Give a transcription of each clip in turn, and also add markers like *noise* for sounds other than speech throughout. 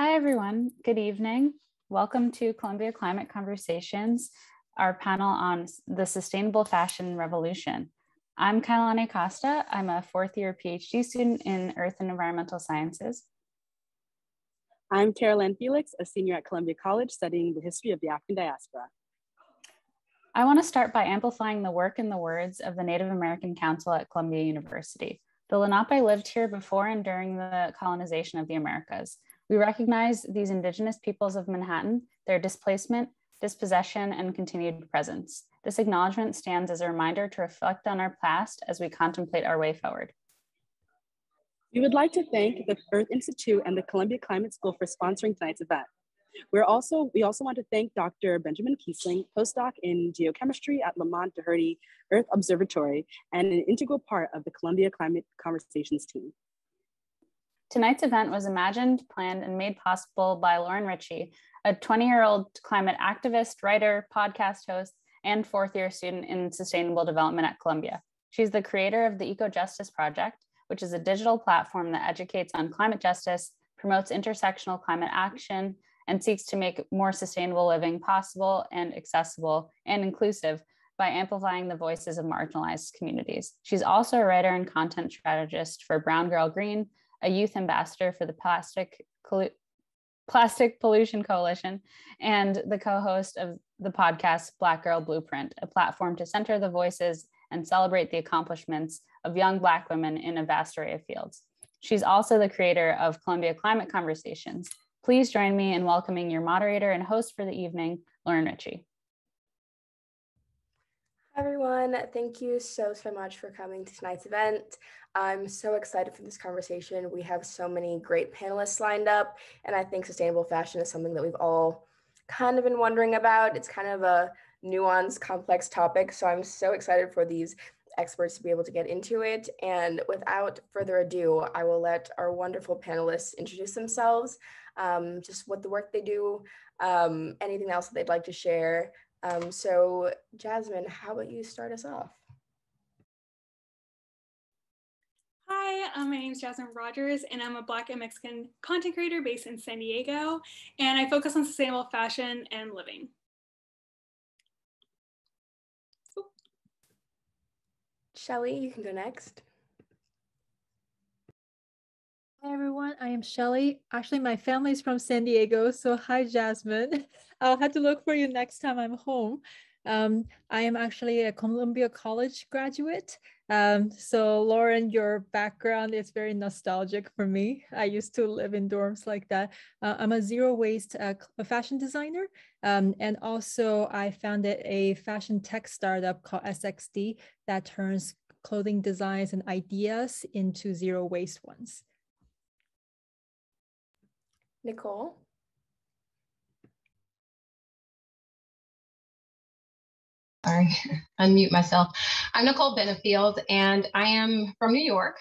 Hi, everyone. Good evening. Welcome to Columbia Climate Conversations, our panel on the sustainable fashion revolution. I'm Kailani Costa. I'm a fourth year PhD student in Earth and Environmental Sciences. I'm Carolyn Felix, a senior at Columbia College studying the history of the African diaspora. I want to start by amplifying the work and the words of the Native American Council at Columbia University. The Lenape lived here before and during the colonization of the Americas. We recognize these Indigenous peoples of Manhattan, their displacement, dispossession, and continued presence. This acknowledgement stands as a reminder to reflect on our past as we contemplate our way forward. We would like to thank the Earth Institute and the Columbia Climate School for sponsoring tonight's event. We're also, we also want to thank Dr. Benjamin Kiesling, postdoc in geochemistry at Lamont Doherty Earth Observatory and an integral part of the Columbia Climate Conversations team. Tonight's event was imagined, planned, and made possible by Lauren Ritchie, a 20 year old climate activist, writer, podcast host, and fourth year student in sustainable development at Columbia. She's the creator of the Eco Justice Project, which is a digital platform that educates on climate justice, promotes intersectional climate action, and seeks to make more sustainable living possible and accessible and inclusive by amplifying the voices of marginalized communities. She's also a writer and content strategist for Brown Girl Green, a youth ambassador for the Plastic Plastic Pollution Coalition, and the co host of the podcast Black Girl Blueprint, a platform to center the voices and celebrate the accomplishments of young Black women in a vast array of fields. She's also the creator of Columbia Climate Conversations. Please join me in welcoming your moderator and host for the evening, Lauren Ritchie. Everyone, thank you so, so much for coming to tonight's event. I'm so excited for this conversation. We have so many great panelists lined up, and I think sustainable fashion is something that we've all kind of been wondering about. It's kind of a nuanced, complex topic, so I'm so excited for these experts to be able to get into it. And without further ado, I will let our wonderful panelists introduce themselves, um, just what the work they do, um, anything else that they'd like to share. Um, so Jazmine, how about you start us off? Hi, um, my name is Jazmine Rogers, and I'm a Black and Mexican content creator based in San Diego, and I focus on sustainable fashion and living. Shelly, you can go next. Hi everyone, I am Shelly. Actually, my family is from San Diego, so hi Jazmine. *laughs* I'll have to look for you next time I'm home. Um, I am actually a Columbia College graduate. Um, so Lauren, your background is very nostalgic for me. I used to live in dorms like that. Uh, I'm a zero waste uh, fashion designer. Um, and also I founded a fashion tech startup called SXD that turns clothing designs and ideas into zero waste ones. Nicole? sorry, *laughs* unmute myself. I'm Nicole Benefield, and I am from New York.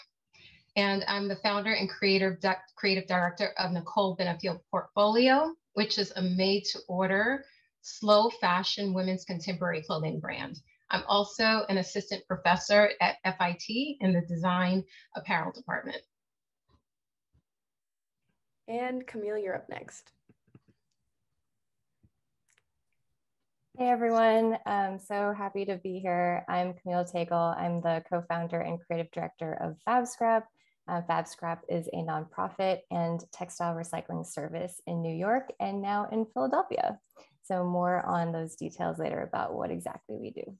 And I'm the founder and creator, creative director of Nicole Benefield Portfolio, which is a made to order, slow fashion women's contemporary clothing brand. I'm also an assistant professor at FIT in the design apparel department. And Camille, you're up next. Hey everyone, I'm so happy to be here. I'm Camille Tagle. I'm the co-founder and creative director of FabScrap. Uh, FabScrap is a nonprofit and textile recycling service in New York and now in Philadelphia. So more on those details later about what exactly we do.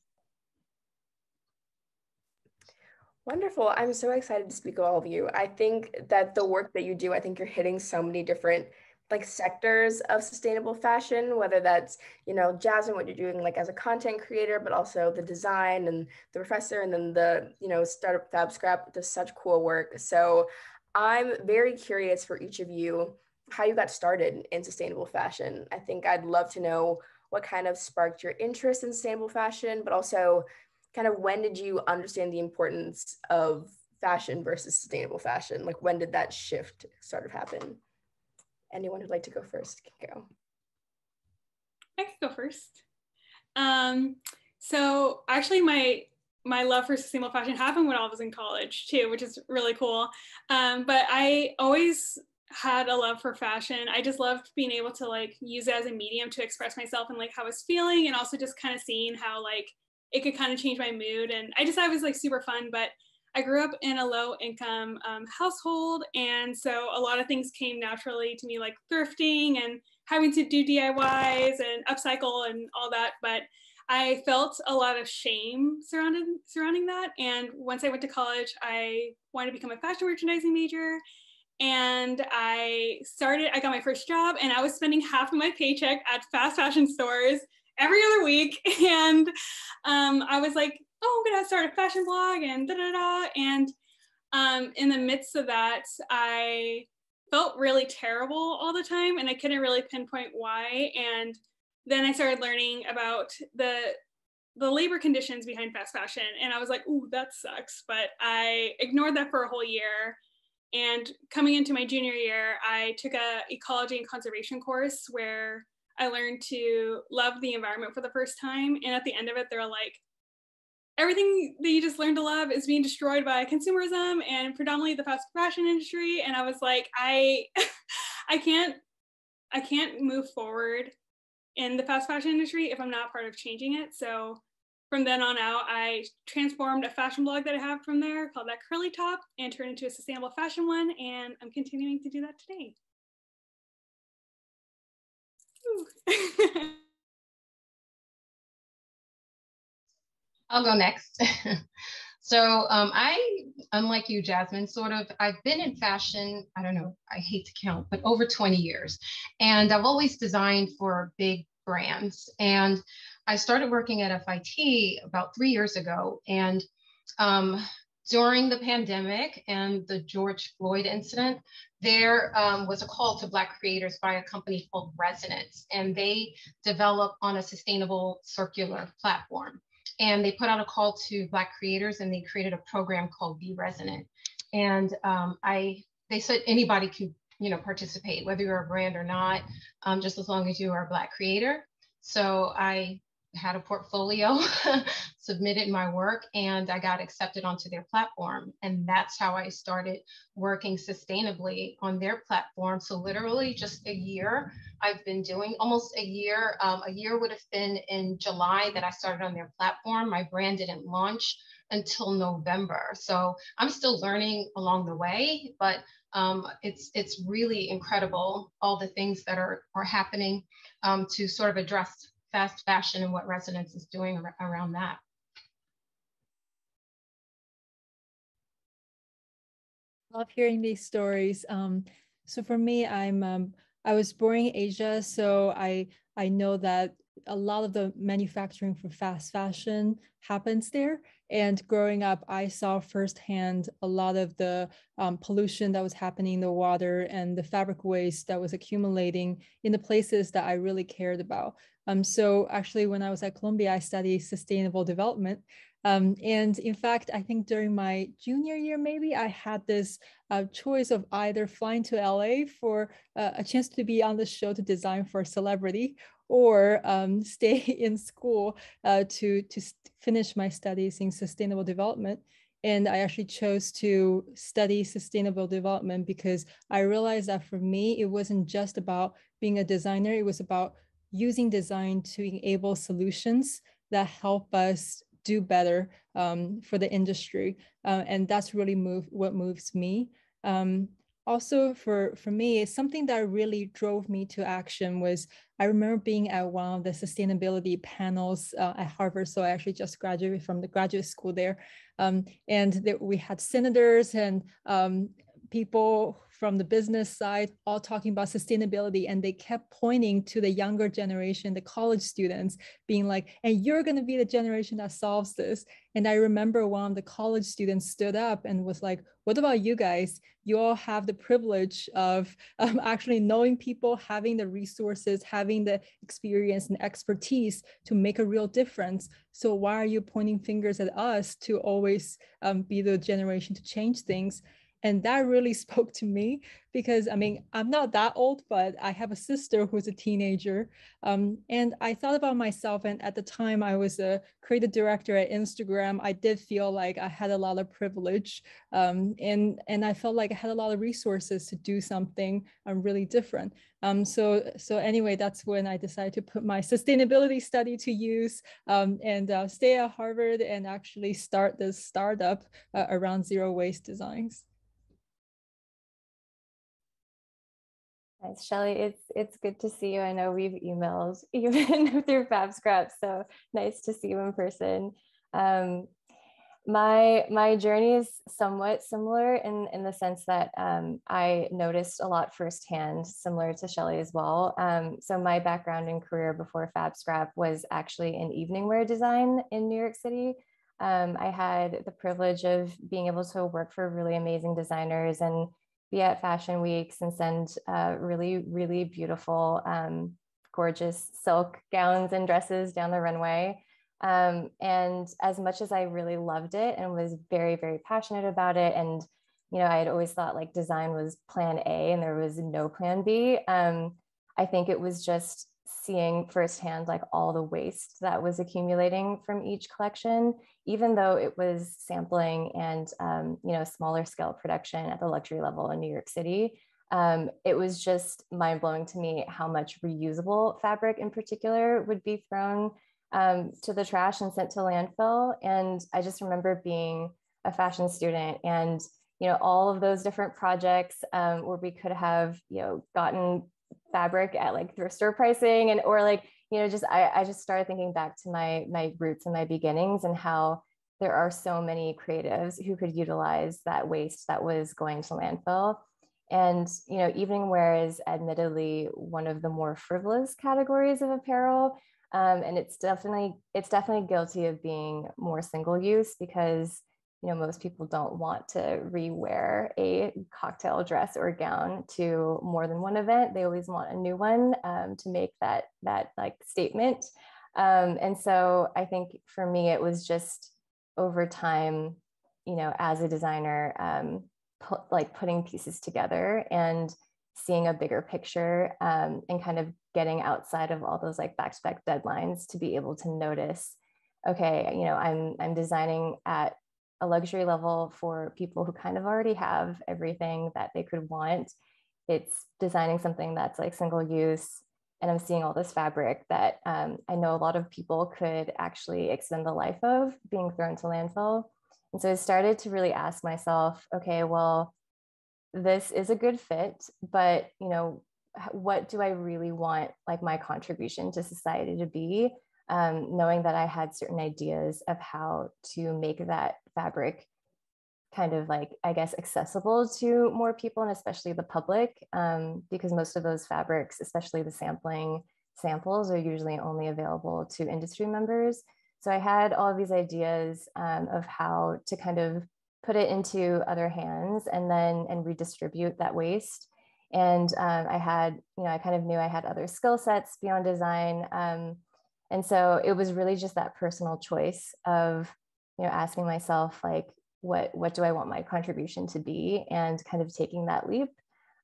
Wonderful. I'm so excited to speak with all of you. I think that the work that you do, I think you're hitting so many different like sectors of sustainable fashion, whether that's, you know, Jazmine, what you're doing like as a content creator, but also the design and the professor and then the, you know, startup Fab Scrap does such cool work. So I'm very curious for each of you how you got started in sustainable fashion. I think I'd love to know what kind of sparked your interest in sustainable fashion, but also kind of when did you understand the importance of fashion versus sustainable fashion? Like when did that shift sort of happen? anyone who'd like to go first can go. I can go first. Um, so actually my my love for sustainable fashion happened when I was in college too, which is really cool. Um, but I always had a love for fashion. I just loved being able to like use it as a medium to express myself and like how I was feeling and also just kind of seeing how like it could kind of change my mood. And I just thought it was like super fun. But I grew up in a low income um, household. And so a lot of things came naturally to me, like thrifting and having to do DIYs and upcycle and all that. But I felt a lot of shame surrounding surrounding that. And once I went to college, I wanted to become a fashion merchandising major and I started, I got my first job and I was spending half of my paycheck at fast fashion stores every other week. *laughs* And um, I was like, oh, I'm gonna start a fashion blog and da da da. And um, in the midst of that, I felt really terrible all the time and I couldn't really pinpoint why. And then I started learning about the the labor conditions behind fast fashion and I was like, ooh, that sucks. But I ignored that for a whole year and coming into my junior year, I took a ecology and conservation course where I learned to love the environment for the first time. And at the end of it, they're like, everything that you just learned to love is being destroyed by consumerism and predominantly the fast fashion industry. And I was like, I, *laughs* I can't, I can't move forward in the fast fashion industry if I'm not part of changing it. So from then on out, I transformed a fashion blog that I have from there called That Curly Top and turned into a sustainable fashion one. And I'm continuing to do that today. *laughs* I'll go next. *laughs* so um, I, unlike you, Jazmine, sort of, I've been in fashion, I don't know, I hate to count, but over 20 years. And I've always designed for big brands. And I started working at FIT about three years ago. And um, during the pandemic and the George Floyd incident, there um, was a call to Black creators by a company called Resonance, and they develop on a sustainable circular platform. And they put out a call to Black creators, and they created a program called Be Resonant. And um, I, they said anybody could, you know, participate, whether you're a brand or not, um, just as long as you are a Black creator. So I had a portfolio, *laughs* submitted my work, and I got accepted onto their platform. And that's how I started working sustainably on their platform. So, literally, just a year, I've been doing almost a year. Um, a year would have been in July that I started on their platform. My brand didn't launch until November. So, I'm still learning along the way, but um, it's it's really incredible all the things that are are happening um, to sort of address fast fashion and what Resonance is doing ar around that. Love hearing these stories. Um, so for me, I'm um, I was born in Asia, so I I know that a lot of the manufacturing for fast fashion happens there. And growing up, I saw firsthand a lot of the um, pollution that was happening in the water and the fabric waste that was accumulating in the places that I really cared about. Um, so actually, when I was at Columbia, I studied sustainable development. Um, and in fact, I think during my junior year, maybe I had this uh, choice of either flying to LA for uh, a chance to be on the show to design for a celebrity or um, *laughs* stay in school uh, to, to finish my studies in sustainable development. And I actually chose to study sustainable development because I realized that for me, it wasn't just about being a designer, it was about using design to enable solutions that help us do better um, for the industry. Uh, and that's really move, what moves me. Um, also for, for me, something that really drove me to action was I remember being at one of the sustainability panels uh, at Harvard. So I actually just graduated from the graduate school there. Um, and we had senators and um, people from the business side all talking about sustainability and they kept pointing to the younger generation the college students being like and you're going to be the generation that solves this. And i remember one of the college students stood up and was like what about you guys? You all have the privilege of um, actually knowing people having the resources having the experience and expertise to make a real difference. So why are you pointing fingers at us to always um, be the generation to change things and that really *laughs* spoke to me because I mean, I'm not that old, but I have a sister who's a teenager. Um, and I thought about myself. And at the time, I was a creative director at Instagram. I did feel like I had a lot of privilege. Um, and, and I felt like I had a lot of resources to do something um, really different. Um, so, so anyway, that's when I decided to put my sustainability study to use um, and uh, stay at Harvard and actually start this startup uh, around zero waste designs. Nice, Shelly. It's it's good to see you. I know we've emailed *laughs* even through FabScrap, so nice to see you in person. Um, my my journey is somewhat similar in in the sense that um, I noticed a lot firsthand, similar to Shelly as well. Um, so my background and career before FabScrap was actually in evening wear design in New York City. Um, I had the privilege of being able to work for really amazing designers and be at fashion weeks and send uh, really, really beautiful, um, gorgeous silk gowns and dresses down the runway. Um, and as much as I really loved it and was very, very passionate about it, and you know, I had always thought like design was plan A and there was no plan B. Um, I think it was just seeing firsthand like all the waste that was accumulating from each collection even though it was sampling and um, you know smaller scale production at the luxury level in new york city um, it was just mind blowing to me how much reusable fabric in particular would be thrown um, to the trash and sent to landfill. And i just remember being a fashion student and you know all of those different projects um, where we could have you know gotten fabric at like thrift store pricing and or like you know just I, I just started thinking back to my my roots and my beginnings and how there are so many creatives who could utilize that waste that was going to landfill. And you know evening wear is admittedly one of the more frivolous categories of apparel um, and it's definitely it's definitely guilty of being more single use because you know most people don't want to rewear a cocktail dress or gown to more than one event. They always want a new one um, to make that that like statement. Um, and so i think for me it was just over time you know as a designer um, pu- like putting pieces together and seeing a bigger picture um, and kind of getting outside of all those like back-to-back deadlines to be able to notice okay you know i'm i'm designing at a luxury level for people who kind of already have everything that they could want. It's designing something that's like single use. And I'm seeing all this fabric that um, I know a lot of people could actually extend the life of being thrown to landfill. And so I started to really ask myself, okay, well, this is a good fit, but you know, what do I really want like my contribution to society to be? Um, knowing that I had certain ideas of how to make that fabric kind of like, I guess, accessible to more people and especially the public, um, because most of those fabrics, especially the sampling samples, are usually only available to industry members. So I had all these ideas um, of how to kind of put it into other hands and then and redistribute that waste. And um, I had, you know, I kind of knew I had other skill sets beyond design. And so it was really just that personal choice of you know asking myself like what what do i want my contribution to be? And kind of taking that leap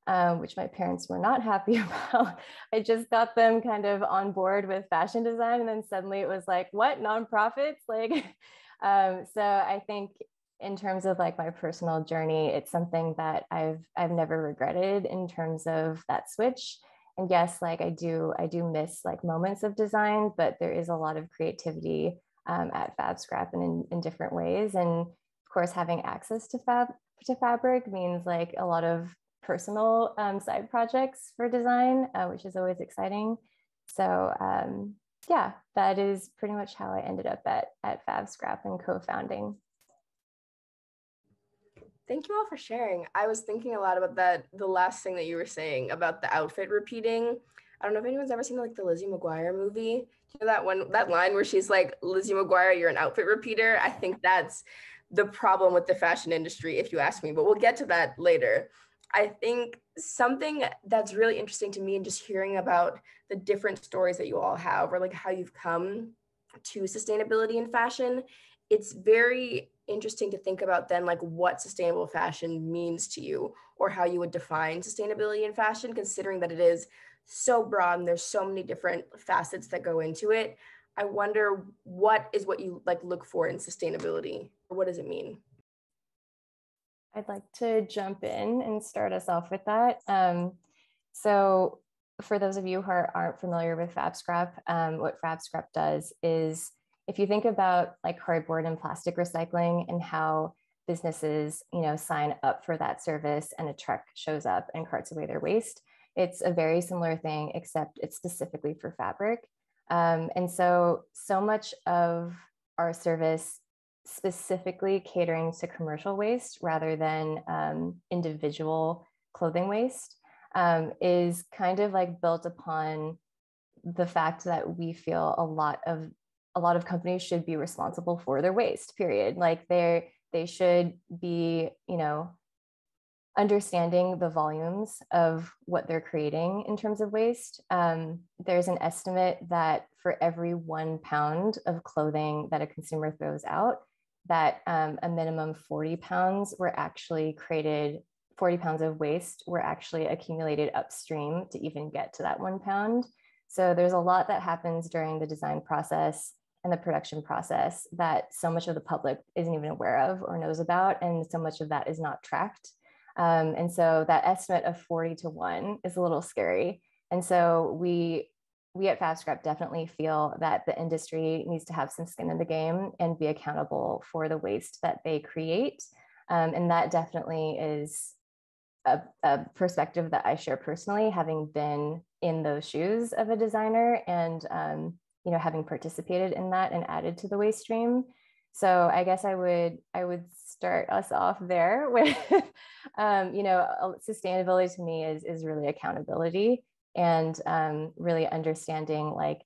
um, which my parents were not *laughs* happy about. I just got them kind of on board with fashion design and then suddenly it was like what? Nonprofits? Like *laughs* um, so i think in terms of like my personal journey it's something that i've i've never regretted in terms of that switch and yes like i do i do miss like moments of design but there is a lot of creativity um, at FabScrap and in, in different ways and of course having access to fab to fabric means like a lot of personal um, side projects for design uh, which is always exciting. So um, yeah that is pretty much how i ended up at at FabScrap and co-founding Thank you all for sharing. I was thinking a lot about that, the last thing that you were saying about the outfit repeating. I don't know if anyone's ever seen like the Lizzie McGuire movie. You know that one, that line where she's like, Lizzie McGuire, you're an outfit repeater. I think that's the problem with the fashion industry, if you ask me, but we'll get to that later. I think something that's really interesting to me and just hearing about the different stories that you all have or like how you've come to sustainability in fashion it's very interesting to think about then like what sustainable fashion means to you or how you would define sustainability in fashion considering that it is so broad and there's so many different facets that go into it. I wonder what is what you like look for in sustainability? Or what does it mean? I'd like to jump in and start us off with that. Um, so for those of you who are, not familiar with FabScrap, um, what FabScrap does is if you think about like cardboard and plastic recycling and how businesses, you know, sign up for that service and a truck shows up and carts away their waste, it's a very similar thing, except it's specifically for fabric. Um, and so, so much of our service specifically catering to commercial waste rather than um, individual clothing waste um, is kind of like built upon the fact that we feel a lot of a lot of companies should be responsible for their waste period. Like they're they should be you know understanding the volumes of what they're creating in terms of waste. Um, there's an estimate that for every one pound of clothing that a consumer throws out that um, a minimum 40 pounds were actually created 40 pounds of waste were actually accumulated upstream to even get to that one pound. So there's a lot that happens during the design process and the production process that so much of the public isn't even aware of or knows about, and so much of that is not tracked. Um, and so that estimate of 40 to 1 is a little scary. And so we we at FabScrap definitely feel that the industry needs to have some skin in the game and be accountable for the waste that they create. Um, and that definitely is a, a, perspective that I share personally, having been in those shoes of a designer and um, you know having participated in that and added to the waste stream. So I guess I would I would start us off there *laughs* with um, you know sustainability to me is is really accountability and um, really understanding like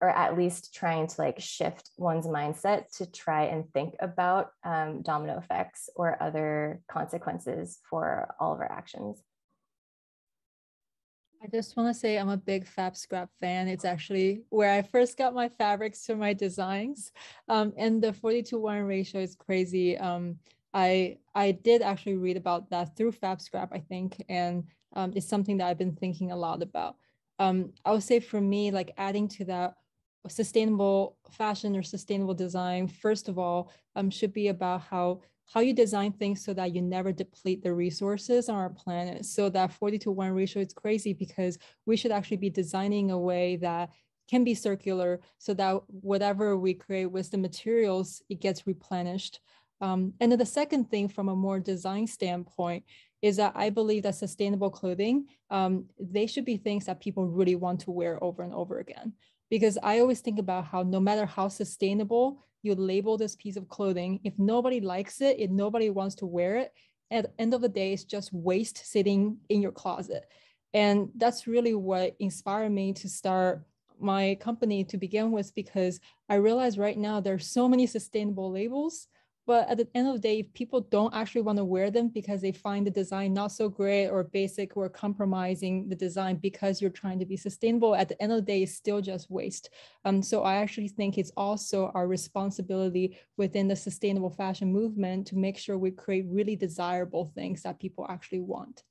or at least trying to like shift one's mindset to try and think about um, domino effects or other consequences for all of our actions. I just want to say I'm a big Fab Scrap fan. It's actually where I first got my fabrics for my designs. Um, and the 40 to 1 ratio is crazy. Um, I I did actually read about that through Fab Scrap, I think, and um, it's something that I've been thinking a lot about. Um, I would say for me, like adding to that, sustainable fashion or sustainable design, first of all, um, should be about how how you design things so that you never deplete the resources on our planet. So that 40 to 1 ratio is crazy because we should actually be designing a way that can be circular so that whatever we create with the materials, it gets replenished. Um, and then the second thing from a more design standpoint is that I believe that sustainable clothing, um, they should be things that people really want to wear over and over again because I always think about how no matter how sustainable you label this piece of clothing, if nobody likes it, if nobody wants to wear it, at the end of the day, it's just waste sitting in your closet. And that's really what inspired me to start my company to begin with, because I realize right now there's so many sustainable labels, but at the end of the day, if people don't actually want to wear them because they find the design not so great or basic or compromising the design because you're trying to be sustainable, at the end of the day, it's still just waste. Um, so I actually think it's also our responsibility within the sustainable fashion movement to make sure we create really desirable things that people actually want.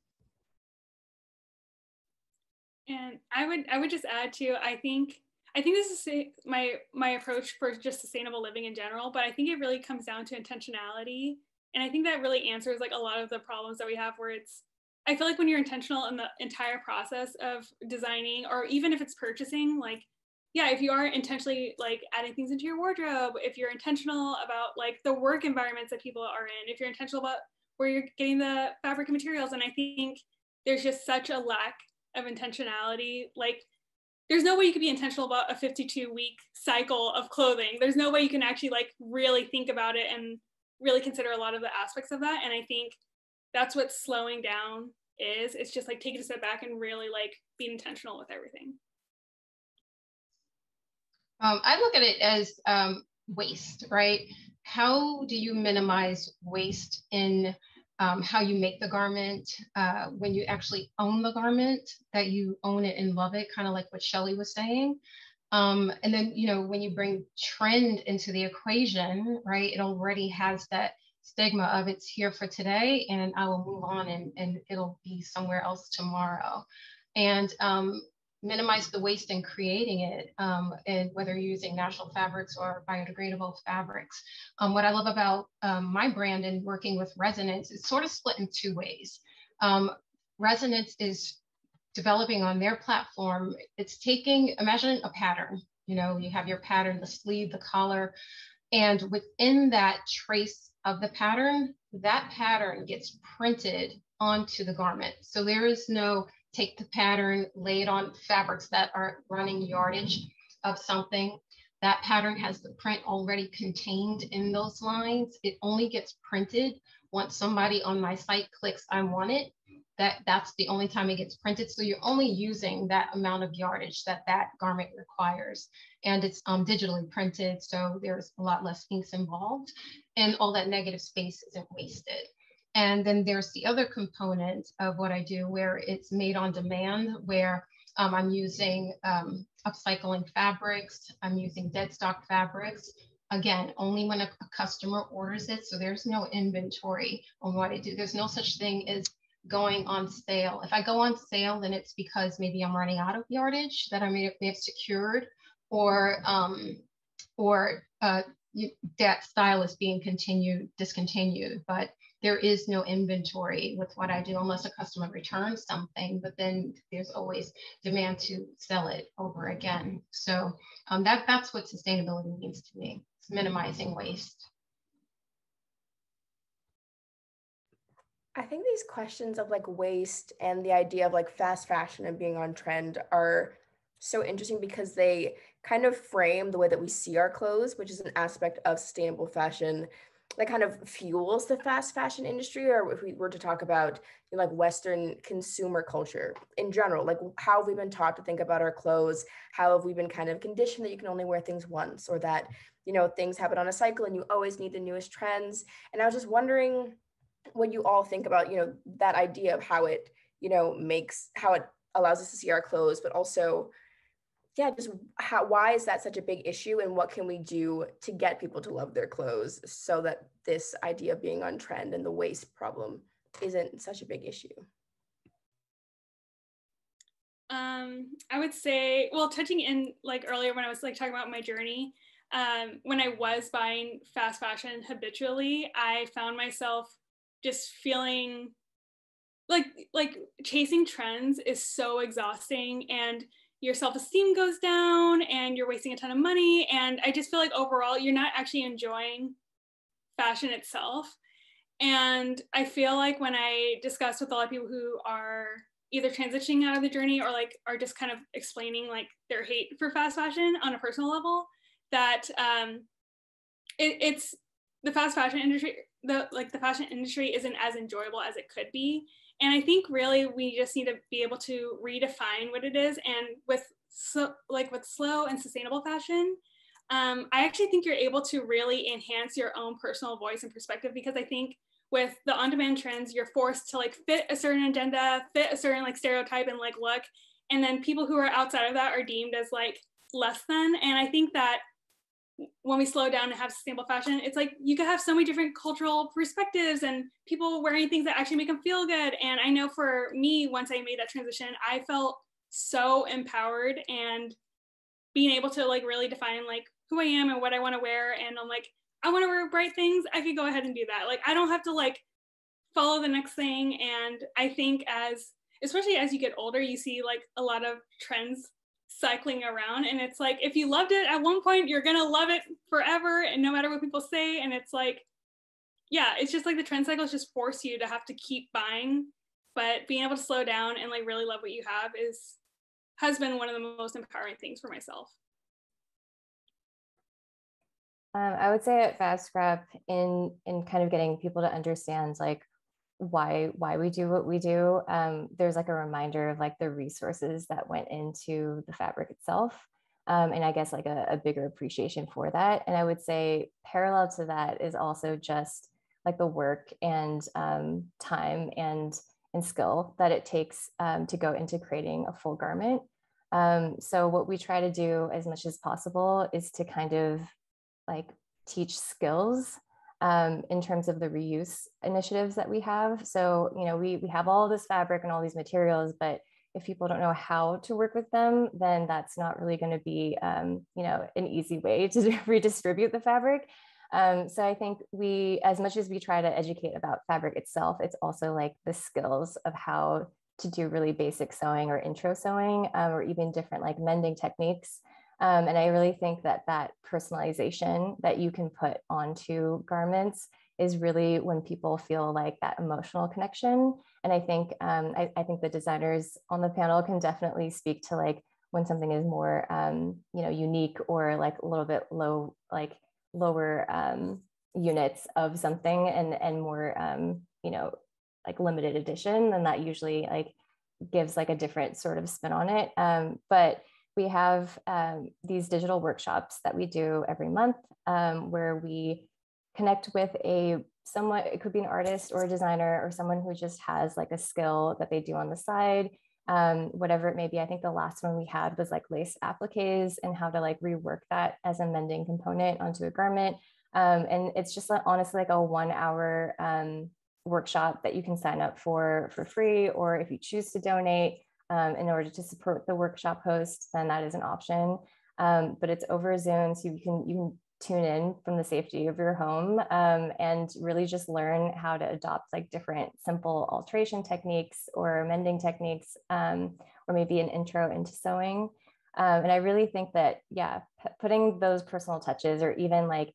And I would I would just add to I think I think this is my my approach for just sustainable living in general, but I think it really comes down to intentionality, and I think that really answers like a lot of the problems that we have where it's. I feel like when you're intentional in the entire process of designing, or even if it's purchasing, like yeah, if you are intentionally like adding things into your wardrobe, if you're intentional about like the work environments that people are in, if you're intentional about where you're getting the fabric and materials, and I think there's just such a lack of intentionality. Like there's no way you could be intentional about a 52 week cycle of clothing. There's no way you can actually like really think about it and really consider a lot of the aspects of that. And I think that's what slowing down is. It's just like taking a step back and really like being intentional with everything. Um, I look at it as um, waste, right? How do you minimize waste in um, how you make the garment, uh, when you actually own the garment, that you own it and love it, kind of like what Shelly was saying. Um, and then, you know, when you bring trend into the equation, right, it already has that stigma of it's here for today and I will move on and, and it'll be somewhere else tomorrow. And um, minimize the waste in creating it, um, and whether you're using natural fabrics or biodegradable fabrics. Um, what I love about um, my brand and working with Resonance is sort of split in two ways. Um, Resonance is developing on their platform. It's taking, imagine a pattern, you know, you have your pattern, the sleeve, the collar, and within that trace of the pattern, that pattern gets printed onto the garment. So there is no take the pattern, lay it on fabrics that are running yardage of something. That pattern has the print already contained in those lines. It only gets printed once somebody on my site clicks, I want it. That, that's the only time it gets printed. So you're only using that amount of yardage that that garment requires. And it's um, digitally printed, so there's a lot less inks involved and all that negative space isn't wasted. And then there's the other component of what I do where it's made on demand, where um, I'm using um, upcycling fabrics, I'm using dead stock fabrics. Again, only when a, a, customer orders it. So there's no inventory on what I do. There's no such thing as going on sale. If I go on sale, then it's because maybe I'm running out of yardage that I may have, may have secured or um, or uh, that style is being continued, discontinued. But there is no inventory with what I do unless a customer returns something, but then there's always demand to sell it over again. So um, that, that's what sustainability means to me. It's minimizing waste. I think these questions of like waste and the idea of like fast fashion and being on trend are so interesting because they kind of frame the way that we see our clothes, which is an aspect of sustainable fashion that kind of fuels the fast fashion industry or if we were to talk about you know, like western consumer culture in general like how have we been taught to think about our clothes? How have we been kind of conditioned that you can only wear things once or that you know things happen on a cycle and you always need the newest trends? And i was just wondering what you all think about you know that idea of how it you know makes how it allows us to see our clothes but also yeah, just how why is that such a big issue and what can we do to get people to love their clothes so that this idea of being on trend and the waste problem isn't such a big issue? Um, I would say, well, touching in like earlier when I was like talking about my journey, um, when I was buying fast fashion habitually, I found myself just feeling like like chasing trends is so exhausting and your self-esteem goes down and you're wasting a ton of money. And i just feel like overall you're not actually enjoying fashion itself. And i feel like when i discuss with a lot of people who are either transitioning out of the journey or like are just kind of explaining like their hate for fast fashion on a personal level that um it, it's the fast fashion industry the like the fashion industry isn't as enjoyable as it could be and I think really we just need to be able to redefine what it is. And with so like with slow and sustainable fashion, um, I actually think you're able to really enhance your own personal voice and perspective because I think with the on-demand trends, you're forced to like fit a certain agenda, fit a certain like stereotype and like look, and then people who are outside of that are deemed as like less than. And I think that when we slow down and have sustainable fashion, it's like you could have so many different cultural perspectives and people wearing things that actually make them feel good. And I know for me, once I made that transition, I felt so empowered and being able to like really define like who I am and what I want to wear. And I'm like, I want to wear bright things. I could go ahead and do that. Like, I don't have to like follow the next thing. And I think as, especially as you get older, you see like a lot of trends cycling around and it's like if you loved it at one point you're gonna love it forever and no matter what people say and it's like yeah it's just like the trend cycles just force you to have to keep buying but being able to slow down and like really love what you have is has been one of the most empowering things for myself. Um, i would say at FabScrap in in kind of getting people to understand like why why we do what we do um, there's like a reminder of like the resources that went into the fabric itself um, and i guess like a, a, bigger appreciation for that and i would say parallel to that is also just like the work and um, time and and skill that it takes um, to go into creating a full garment Um, so what we try to do as much as possible is to kind of like teach skills um, in terms of the reuse initiatives that we have. So, you know, we, we have all this fabric and all these materials, but if people don't know how to work with them, then that's not really going to be, um, you know, an easy way to *laughs* redistribute the fabric. Um, so I think we, as much as we try to educate about fabric itself, it's also like the skills of how to do really basic sewing or intro sewing, um, or even different like mending techniques. Um, and I really think that that personalization that you can put onto garments is really when people feel like that emotional connection. And I think um, I, I, think the designers on the panel can definitely speak to like when something is more um, you know unique or like a little bit low like lower um, units of something and and more um, you know like limited edition then that usually like gives like a different sort of spin on it um, but we have um, these digital workshops that we do every month um, where we connect with a someone it could be an artist or a designer or someone who just has like a skill that they do on the side um, whatever it may be. I think the last one we had was like lace appliques and how to like rework that as a mending component onto a garment. Um, and it's just honestly like a one hour um, workshop that you can sign up for for free, or if you choose to donate um, in order to support the workshop host, then that is an option. Um, but it's over Zoom, so you can you can tune in from the safety of your home um, and really just learn how to adopt like different simple alteration techniques or mending techniques um, or maybe an intro into sewing um, and i really think that yeah putting those personal touches or even like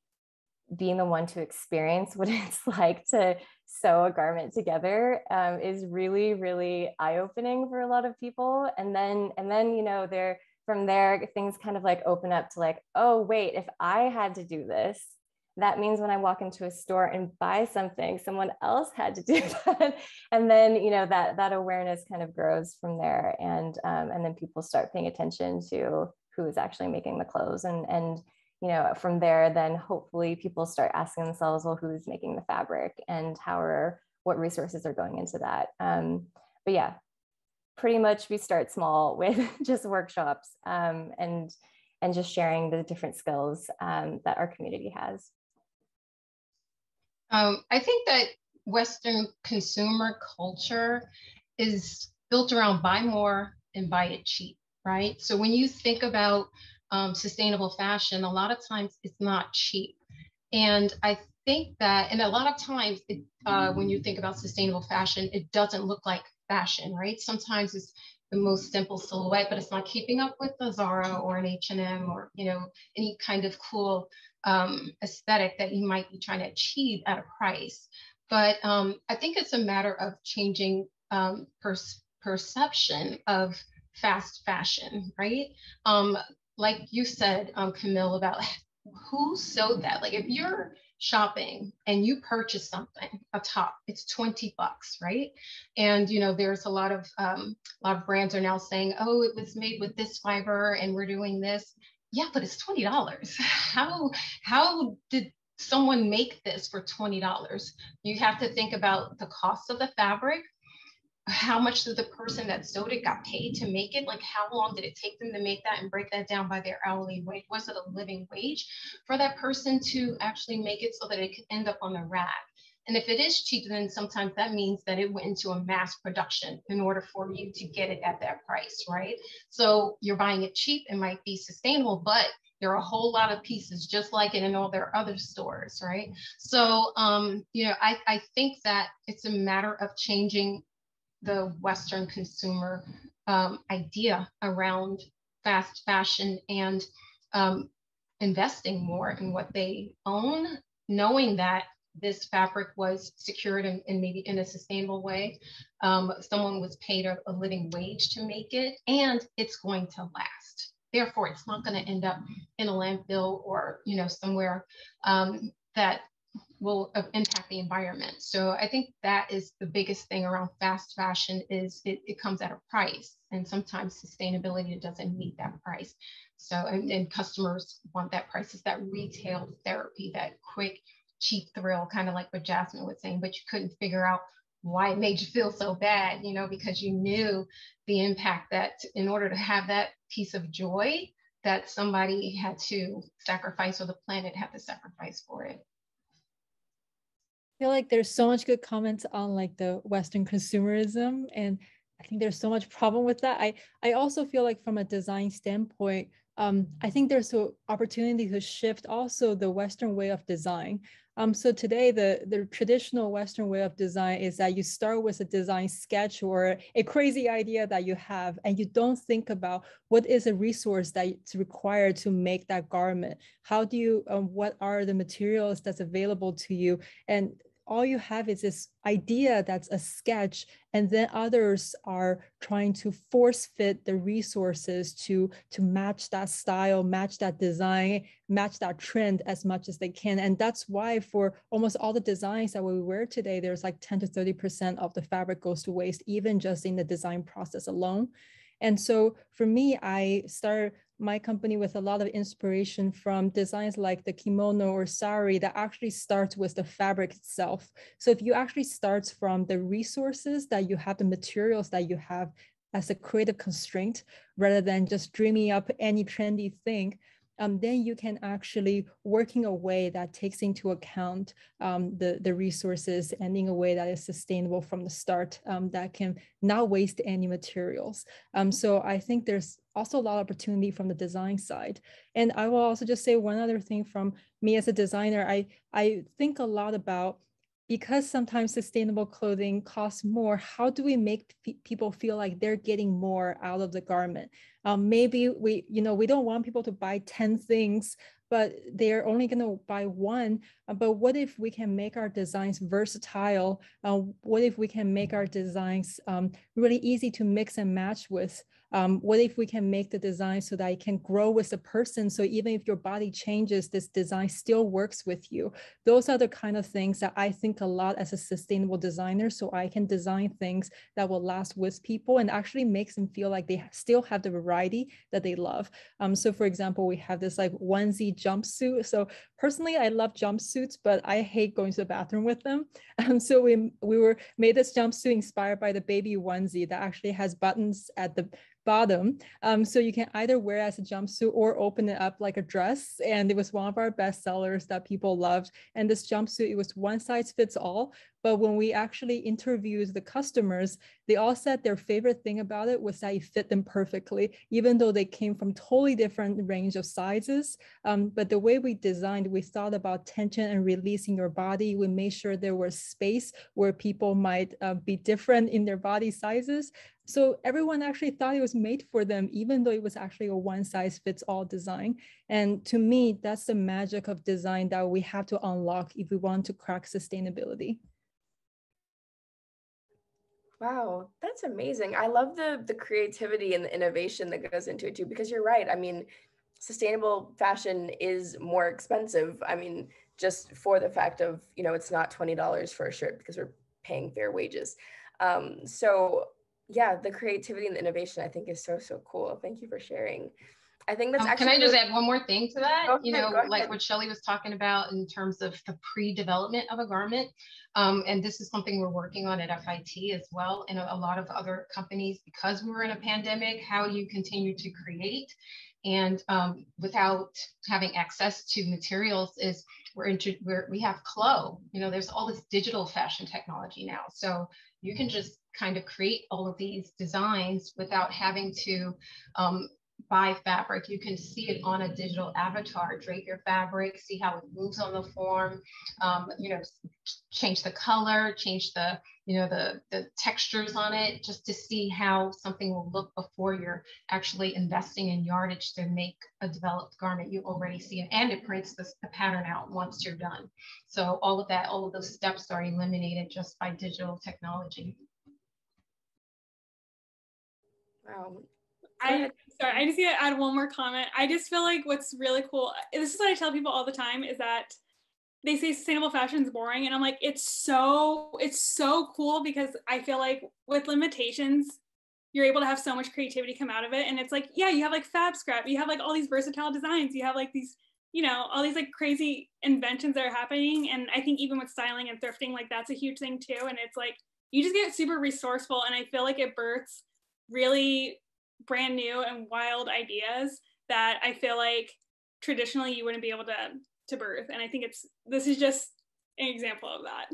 being the one to experience *laughs* what it's like to sew a garment together um, is really really eye-opening for a lot of people and then and then you know they're from there, things kind of like open up to like, oh, wait, if I had to do this, that means when I walk into a store and buy something, someone else had to *laughs* do that. and then, you know, that that awareness kind of grows from there. And um, and then people start paying attention to who is actually making the clothes. And and you know, from there, then hopefully people start asking themselves, well, who's making the fabric and how are what resources are going into that. Um, but yeah, pretty much we start small *laughs* with just workshops um, and and just sharing the different skills um, that our community has. Um, I think that Western consumer culture is built around buy more and buy it cheap, right? So when you think about um, sustainable fashion, a lot of times it's not cheap. And I think that, and a lot of times it, uh, when you think about sustainable fashion, it doesn't look like fashion, right? Sometimes it's the most simple silhouette, but it's not keeping up with the Zara or an H&M or, you know, any kind of cool um, aesthetic that you might be trying to achieve at a price. But um, I think it's a matter of changing um, per- perception of fast fashion, right? Um, like you said, um, Camille, about who sewed that. Like if you're shopping and you purchase something, a top, it's 20 bucks, right? And you know, there's a lot of um, a lot of brands are now saying, oh, it was made with this fiber and we're doing this. Yeah, but it's $20. *laughs* How how did someone make this for $20? You have to think about the cost of the fabric, how much did the person that sewed it got paid to make it? Like how long did it take them to make that and break that down by their hourly wage? Was it a living wage for that person to actually make it so that it could end up on the rack? And if it is cheap, then sometimes that means that it went into a mass production in order for you to get it at that price, right? So you're buying it cheap, it might be sustainable, but there are a whole lot of pieces just like it in all their other stores, right? So, um, you know, I, I think that it's a matter of changing the Western consumer um, idea around fast fashion and um, investing more in what they own, knowing that this fabric was secured and, maybe in a sustainable way. Um, someone was paid a, a, living wage to make it, and it's going to last. Therefore, it's not going to end up in a landfill or you know somewhere um, that will uh, impact the environment. So I think that is the biggest thing around fast fashion is it, it comes at a price and sometimes sustainability doesn't meet that price. So and, and customers want that price. It's that retail therapy, that quick, cheap thrill, kind of like what Jazmine was saying, but you couldn't figure out why it made you feel so bad, you know, because you knew the impact that in order to have that piece of joy, that somebody had to sacrifice or the planet had to sacrifice for it. Feel like there's so much good comments on like the Western consumerism and I think there's so much problem with that. I I also feel like from a design standpoint, um, I think there's an opportunity to shift also the Western way of design. Um, so today, the, the traditional Western way of design is that you start with a design sketch or a crazy idea that you have, and you don't think about what is a resource that's required to make that garment. How do you, um, what are the materials that's available to you? And all you have is this idea that's a sketch and then others are trying to force fit the resources to to match that style match that design match that trend as much as they can. And that's why for almost all the designs that we wear today there's like 10 to 30 percent of the fabric goes to waste even just in the design process alone. And so for me i started my company with a lot of inspiration from designs like the kimono or sari that actually starts with the fabric itself. So if you actually starts from the resources that you have, the materials that you have as a creative constraint, rather than just dreaming up any trendy thing, um, then you can actually work in a way that takes into account um, the, the resources and in a way that is sustainable from the start um, that can not waste any materials. Um, so I think there's also a lot of opportunity from the design side. And I will also just say one other thing from me as a designer, I, I think a lot about because sometimes sustainable clothing costs more, how do we make people feel like they're getting more out of the garment? Um, maybe we, you know, we don't want people to buy 10 things, but they're only going to buy one. Uh, but what if we can make our designs versatile? Uh, what if we can make our designs um, really easy to mix and match with? Um, what if we can make the design so that it can grow with the person? So even if your body changes, this design still works with you. Those are the kind of things that I think a lot as a sustainable designer. So I can design things that will last with people and actually makes them feel like they still have the variety that they love. Um, so for example, we have this like onesie jumpsuit. So personally, I love jumpsuits, but I hate going to the bathroom with them. *laughs* Um, so we we were made this jumpsuit inspired by the baby onesie that actually has buttons at the bottom. Um, so you can either wear as a jumpsuit or open it up like a dress. And it was one of our best sellers that people loved. And this jumpsuit, it was one size fits all. But when we actually interviewed the customers, they all said their favorite thing about it was that it fit them perfectly, even though they came from totally different range of sizes. Um, but the way we designed, we thought about tension and releasing your body. We made sure there was space where people might uh, be different in their body sizes. So everyone actually thought it was made for them, even though it was actually a one size fits all design. And to me, that's the magic of design that we have to unlock if we want to crack sustainability. Wow, that's amazing. I love the the creativity and the innovation that goes into it too because you're right. I mean, sustainable fashion is more expensive. I mean, just for the fact of, you know, it's not $20 for a shirt because we're paying fair wages. Um, so yeah, the creativity and the innovation I think is so so cool. Thank you for sharing. I think that's um, actually. Can I just add one more thing to that? Ahead, you know, like what Shelly was talking about in terms of the pre-development of a garment, um, and this is something we're working on at FIT as well, and a, a lot of other companies because we were in a pandemic. How do you continue to create? And um, without having access to materials, is we're into we're, we have Clo. You know, there's all this digital fashion technology now, so you can just kind of create all of these designs without having to um, buy fabric. You can see it on a digital avatar, drape your fabric, see how it moves on the form, um, you know, change the color, change the, you know, the, the textures on it, just to see how something will look before you're actually investing in yardage to make a developed garment. You already see it and it prints the, the pattern out once you're done. So all of that, all of those steps are eliminated just by digital technology. Wow. I sorry, I just need to add one more comment. I just feel like what's really cool. This is what I tell people all the time is that they say sustainable fashion is boring, and I'm like, it's so it's so cool because I feel like with limitations, you're able to have so much creativity come out of it. And it's like, yeah, you have like FabScrap, you have like all these versatile designs, you have like these, you know, all these like crazy inventions that are happening. And I think even with styling and thrifting, like that's a huge thing too. And it's like you just get super resourceful and I feel like it births really brand new and wild ideas that I feel like traditionally you wouldn't be able to to birth. And I think it's this is just an example of that.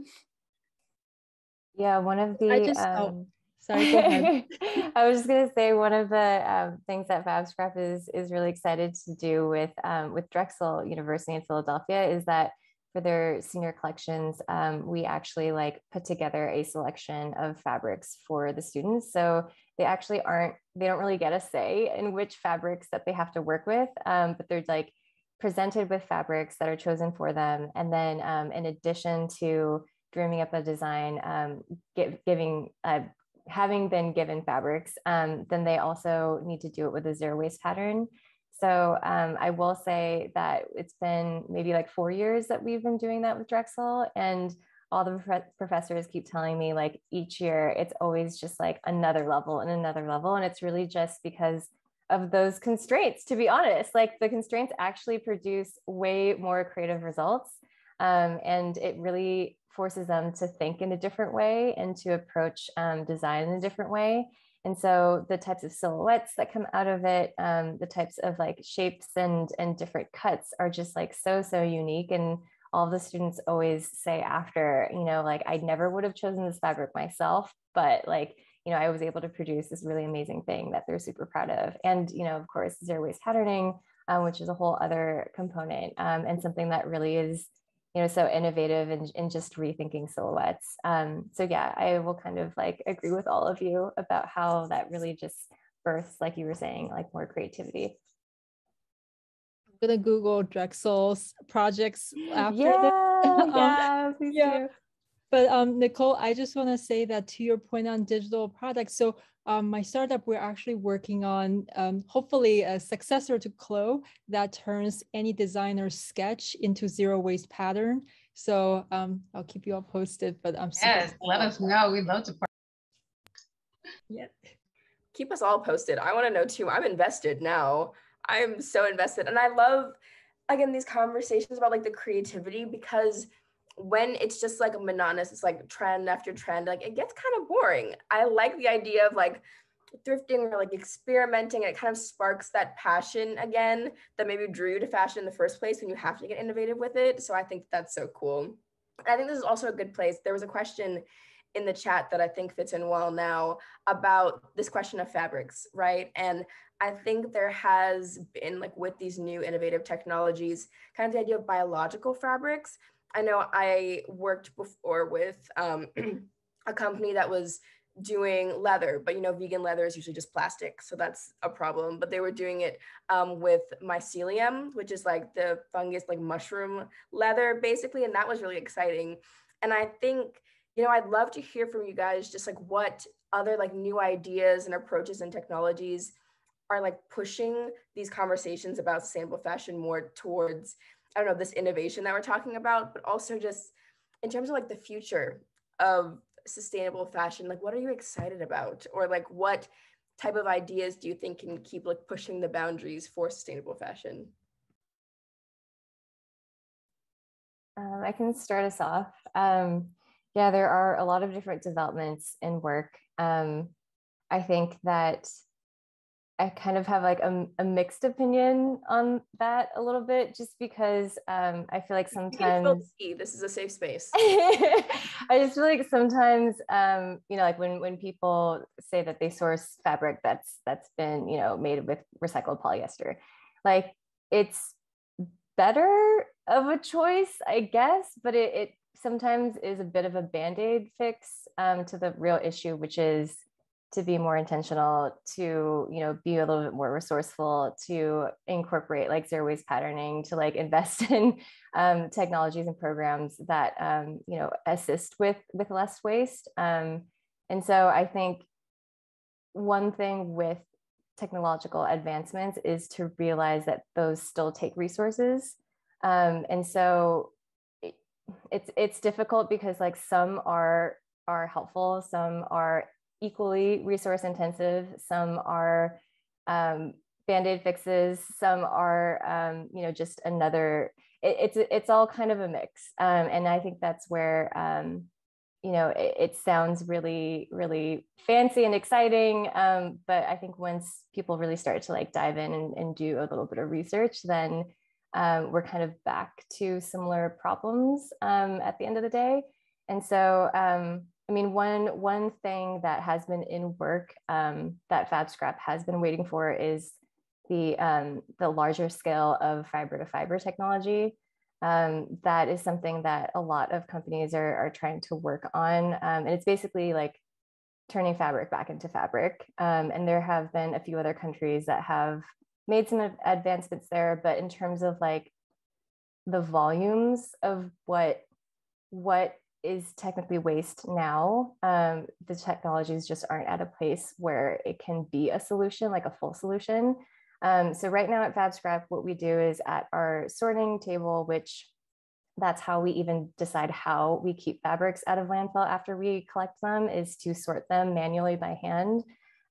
Yeah, one of the I just um, oh, sorry. *laughs* I was just gonna say one of the um, things that FabScrap is is really excited to do with um, with Drexel University in Philadelphia is that for their senior collections, um, we actually like put together a selection of fabrics for the students. So they actually aren't, they don't really get a say in which fabrics that they have to work with, um, but they're like presented with fabrics that are chosen for them. And then um, in addition to dreaming up a design, um, giving, uh, having been given fabrics, um, then they also need to do it with a zero waste pattern. So um, I will say that it's been maybe like four years that we've been doing that with Drexel. And all the prof- professors keep telling me like each year it's always just like another level and another level. And it's really just because of those constraints, to be honest. Like the constraints actually produce way more creative results. Um, and it really forces them to think in a different way and to approach um, design in a different way. And so the types of silhouettes that come out of it, um, the types of like shapes and and different cuts are just like so so unique. And all the students always say after, you know, like I never would have chosen this fabric myself, but like you know I was able to produce this really amazing thing that they're super proud of. And you know, of course, zero waste patterning, um, which is a whole other component um, and something that really is you know so innovative and, and just rethinking silhouettes um, so yeah i will kind of like agree with all of you about how that really just births like you were saying like more creativity gonna google drexel's projects after *laughs* yeah, um, yeah, yeah. but um, nicole i just want to say that to your point on digital products so um, my startup, we're actually working on um, hopefully a successor to Clo that turns any designer's sketch into zero waste pattern. So um, I'll keep you all posted, but I'm yes, let us know. We'd love to. Yeah. Keep us all posted. I want to know too. I'm invested now. I'm so invested. And I love, again, these conversations about like the creativity because when it's just like a monotonous, it's like trend after trend, like it gets kind of boring. I like the idea of like thrifting or like experimenting. It kind of sparks that passion again that maybe drew you to fashion in the first place when you have to get innovative with it. So I think that's so cool. I think this is also a good place. There was a question in the chat that I think fits in well now about this question of fabrics, right? And I think there has been like with these new innovative technologies, kind of the idea of biological fabrics I know I worked before with um, *clears throat* a company that was doing leather, but you know, vegan leather is usually just plastic, so that's a problem. But they were doing it um, with mycelium, which is like the fungus, like mushroom leather, basically, and that was really exciting. And I think, you know, I'd love to hear from you guys just like what other like new ideas and approaches and technologies are like pushing these conversations about sustainable fashion more towards I don't know, this innovation that we're talking about, but also just in terms of like the future of sustainable fashion, like what are you excited about? Or like what type of ideas do you think can keep like pushing the boundaries for sustainable fashion? Um, I can start us off. Um, yeah, there are a lot of different developments in work. Um, I think that I kind of have like a, a, mixed opinion on that a little bit, just because um, I feel like sometimes this is a safe space. *laughs* I just feel like sometimes, um, you know, like when when people say that they source fabric that's that's been you know made with recycled polyester, like it's better of a choice, I guess, but it, it sometimes is a bit of a band aid fix um, to the real issue, which is to be more intentional to you know be a little bit more resourceful to incorporate like zero waste patterning to like invest *laughs* in um, technologies and programs that um, you know assist with with less waste. Um, and so i think one thing with technological advancements is to realize that those still take resources. Um, and so it, it's it's difficult because like some are are helpful some are equally resource intensive. Some are um, band-aid fixes. Some are, um, you know, just another. It, it's it's all kind of a mix, um, and I think that's where um, you know, it, it, sounds really, really fancy and exciting. Um, but I think once people really start to like dive in and, and do a little bit of research, then um, we're kind of back to similar problems at the end of the day. And so, I mean, one one thing that has been in work um, that FabScrap has been waiting for is the um, the larger scale of fiber to fiber technology. Um, that is something that a lot of companies are, are trying to work on, and it's basically like turning fabric back into fabric. and there have been a few other countries that have made some advancements there, but in terms of like the volumes of what what is technically waste now, um, the technologies just aren't at a place where it can be a solution, like a full solution. Um, so right now at FabScrap, what we do is at our sorting table, which that's how we even decide how we keep fabrics out of landfill after we collect them, is to sort them manually by hand.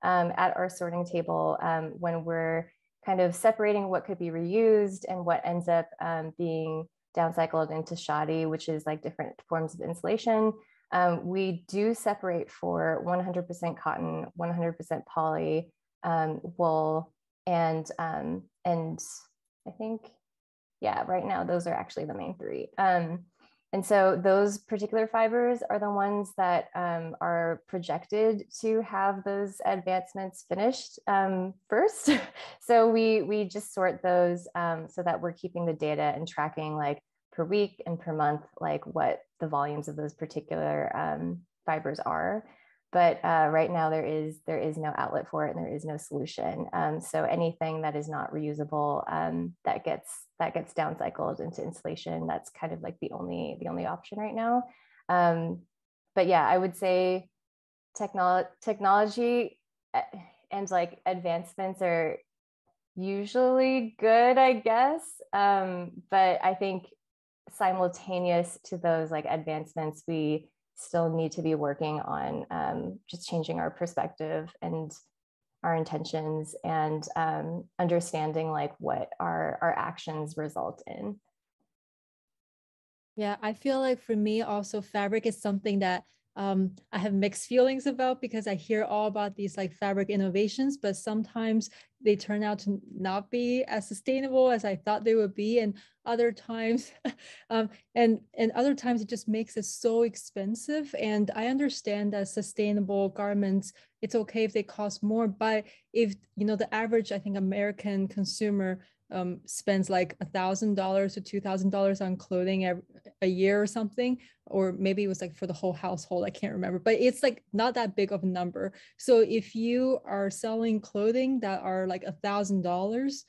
Um, at our sorting table, um, when we're kind of separating what could be reused and what ends up um, being downcycled into shoddy, which is like different forms of insulation. Um, we do separate for 100% cotton, 100% poly, um, wool, and um, and I think, yeah, right now those are actually the main three. Um, and so those particular fibers are the ones that um, are projected to have those advancements finished um, first. *laughs* so we, we just sort those um, so that we're keeping the data and tracking like per week and per month, like what the volumes of those particular um, fibers are. But uh, right now there is there is no outlet for it and there is no solution. Um, so anything that is not reusable um, that gets that gets downcycled into insulation, that's kind of like the only the only option right now. Um, but yeah, I would say technology technology eh, and like advancements are usually good, I guess. Um, but I think simultaneous to those like advancements, we still need to be working on um, just changing our perspective and our intentions and um, understanding like what our our actions result in. Yeah, I feel like for me also fabric is something that um, I have mixed feelings about because I hear all about these like fabric innovations, but sometimes they turn out to not be as sustainable as I thought they would be, and other times, *laughs* um, and and other times it just makes it so expensive. And I understand that sustainable garments, it's okay if they cost more, but if you know the average, I think American consumer um, spends like a thousand dollars to two thousand dollars on clothing a, a year or something, or maybe it was like for the whole household. I can't remember, but it's like not that big of a number. So if you are selling clothing that are like a thousand dollars,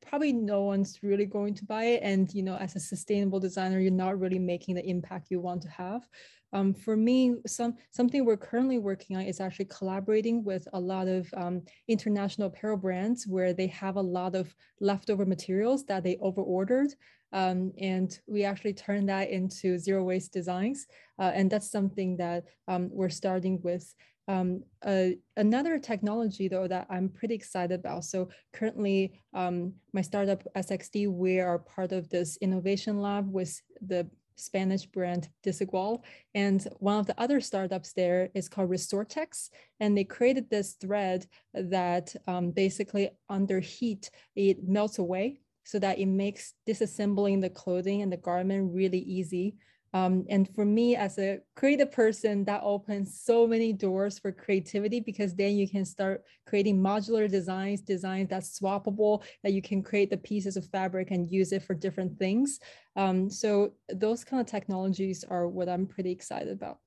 probably no one's really going to buy it. And you know, as a sustainable designer, you're not really making the impact you want to have. Um, for me, some something we're currently working on is actually collaborating with a lot of um, international apparel brands where they have a lot of leftover materials that they overordered. Um, and we actually turn that into zero waste designs. Uh, and that's something that um, we're starting with. Um, uh, another technology though that I'm pretty excited about. So currently um, my startup SXD, we are part of this innovation lab with the Spanish brand Desigual. And one of the other startups there is called Resortecs. And they created this thread that um, basically under heat, it melts away so that it makes disassembling the clothing and the garment really easy. Um, and for me as a creative person, that opens so many doors for creativity because then you can start creating modular designs, designs that's swappable, that you can create the pieces of fabric and use it for different things. Um, so those kind of technologies are what I'm pretty excited about.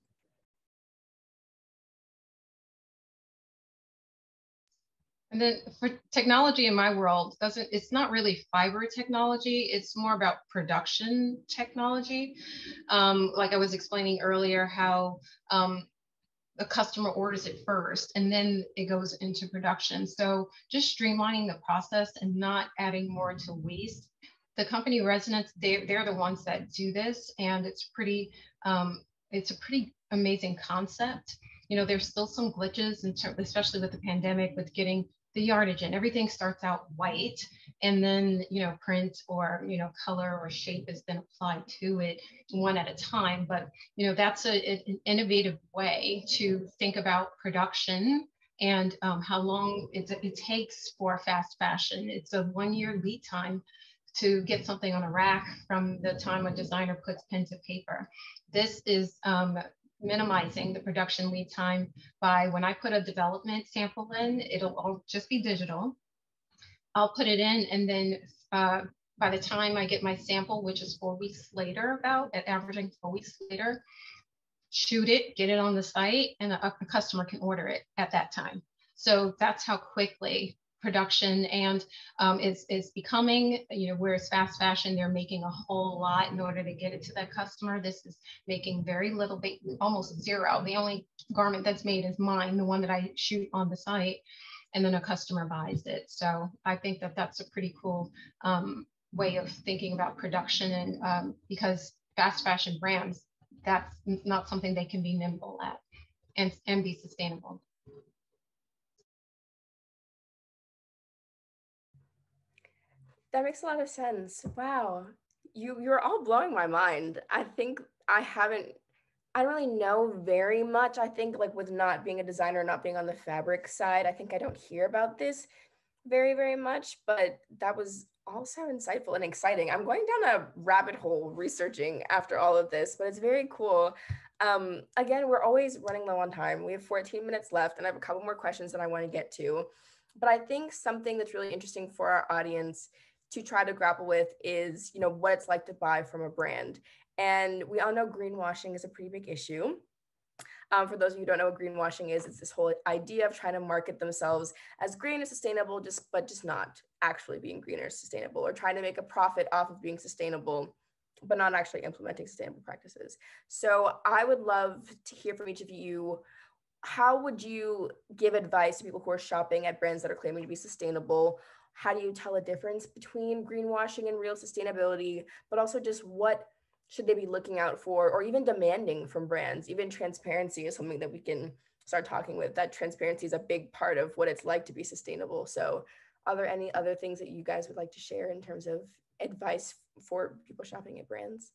And then for technology in my world, doesn't it's not really fiber technology. It's more about production technology. Um, like I was explaining earlier, how um, the customer orders it first and then it goes into production. So just streamlining the process and not adding more to waste. The company Resonance, they, they're the ones that do this, and it's pretty, um, it's a pretty amazing concept. You know, there's still some glitches, in ter- especially with the pandemic, with getting the yardage and everything starts out white and then you know print or you know color or shape is then applied to it one at a time. But you know that's a, an innovative way to think about production and um, how long it, it takes for fast fashion. It's a one year lead time to get something on a rack from the time a designer puts pen to paper. This is um, minimizing the production lead time by when I put a development sample in, it'll all just be digital. I'll put it in and then uh, by the time I get my sample, which is four weeks later about, at averaging four weeks later, shoot it, get it on the site, and a, a customer can order it at that time. So that's how quickly production and um, is, is becoming, you know, whereas fast fashion, they're making a whole lot in order to get it to that customer. This is making very little, almost zero. The only garment that's made is mine, the one that I shoot on the site, and then a customer buys it. So I think that that's a pretty cool um, way of thinking about production and um, because fast fashion brands, that's not something they can be nimble at and, and be sustainable. That makes a lot of sense. Wow. You you're all blowing my mind. I think I haven't I don't really know very much. I think like with not being a designer, not being on the fabric side, I think I don't hear about this very, very much, but that was also insightful and exciting. I'm going down a rabbit hole researching after all of this, but it's very cool. Um, again, we're always running low on time. We have 14 minutes left, and I have a couple more questions that I want to get to. But I think something that's really interesting for our audience to try to grapple with is, you know, what it's like to buy from a brand. And we all know greenwashing is a pretty big issue. Um, for those of you who don't know what greenwashing is, it's this whole idea of trying to market themselves as green and sustainable, just but just not actually being green or sustainable, or trying to make a profit off of being sustainable, but not actually implementing sustainable practices. So I would love to hear from each of you. How would you give advice to people who are shopping at brands that are claiming to be sustainable? How do you tell a difference between greenwashing and real sustainability, but also just what should they be looking out for or even demanding from brands? Even transparency is something that we can start talking with. That transparency is a big part of what it's like to be sustainable. So, are there any other things that you guys would like to share in terms of advice for people shopping at brands?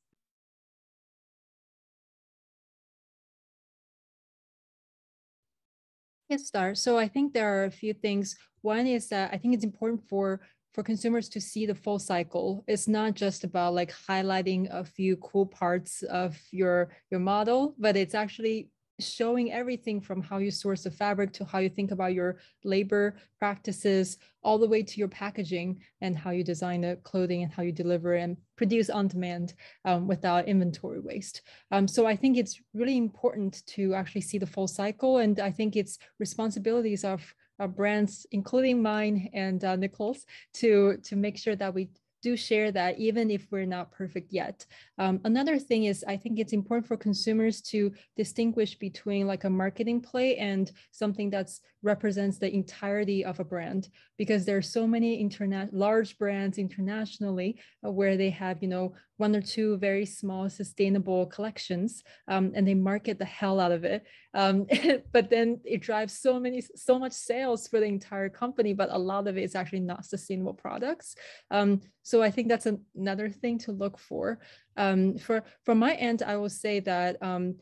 Yes, Star. So I think there are a few things. One is that I think it's important for for consumers to see the full cycle. It's not just about like highlighting a few cool parts of your your model, but it's actually showing everything from how you source the fabric to how you think about your labor practices, all the way to your packaging and how you design the clothing and how you deliver and produce on demand um, without inventory waste. Um, so I think it's really important to actually see the full cycle. And I think it's responsibilities of, of brands, including mine and uh, Nicole's, to, to make sure that we do share that even if we're not perfect yet. Um, another thing is I think it's important for consumers to distinguish between like a marketing play and something that represents the entirety of a brand because there are so many internet large brands internationally uh, where they have you know one or two very small sustainable collections um, and they market the hell out of it um, *laughs* but then it drives so many so much sales for the entire company but a lot of it is actually not sustainable products um, so i think that's an, another thing to look for um, for from my end i will say that um,